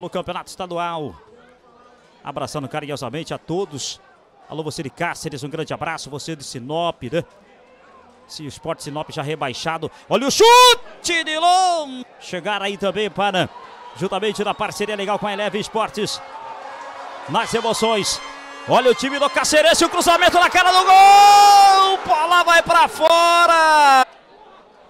no Campeonato Estadual. Abraçando carinhosamente a todos. Alô, você de Cáceres, um grande abraço. Você de Sinop, né? Se o Sport Sinop já rebaixado. Olha o chute de longe. Chegar aí também para, juntamente na parceria legal com a Eleve Esportes. Nas emoções. Olha o time do Cacerense, o cruzamento na cara do gol. Bola vai para fora.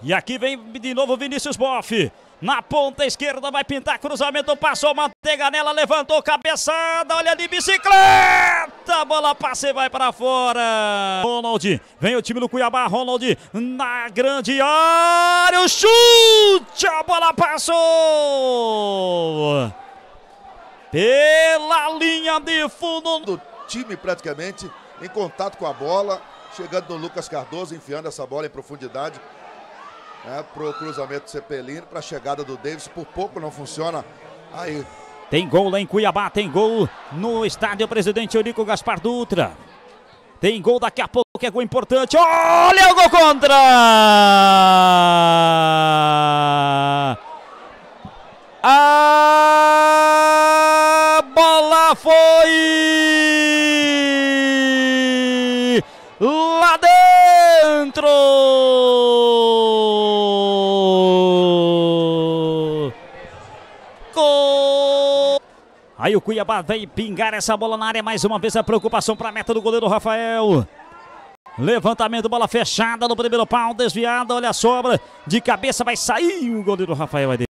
E aqui vem de novo Vinícius Boff. Na ponta esquerda vai pintar cruzamento, passou manteiga nela, levantou cabeçada, olha de bicicleta, bola passa e vai para fora. Ronald, vem o time do Cuiabá, Ronald na grande área, o chute, a bola passou pela linha de fundo do time praticamente em contato com a bola, chegando no Lucas Cardoso, enfiando essa bola em profundidade né, pro cruzamento do Cepelino, para a chegada do Davis. Por pouco não funciona. Aí. Tem gol lá em Cuiabá, tem gol no estádio Presidente Eurico Gaspar Dutra. Tem gol daqui a pouco, que é gol importante. Olha o gol contra! A bola foi lá dentro! Gol! Aí o Cuiabá vem pingar essa bola na área mais uma vez. A preocupação para a meta do goleiro Rafael. Levantamento, bola fechada no primeiro pau, desviada. Olha a sobra de cabeça, vai sair o goleiro Rafael.